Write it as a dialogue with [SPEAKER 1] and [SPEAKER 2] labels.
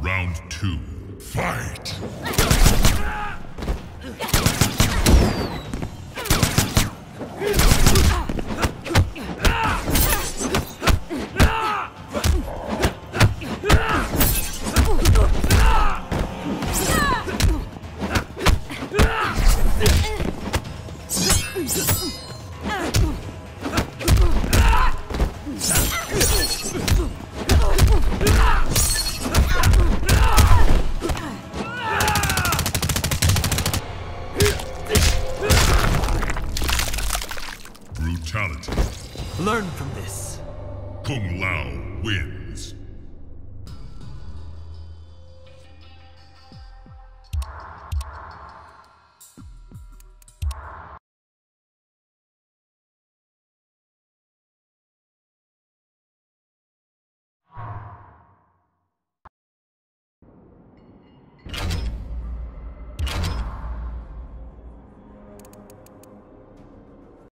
[SPEAKER 1] Round two, fight! Ugh! Brutality.
[SPEAKER 2] Learn from this.
[SPEAKER 1] Kung Lao wins.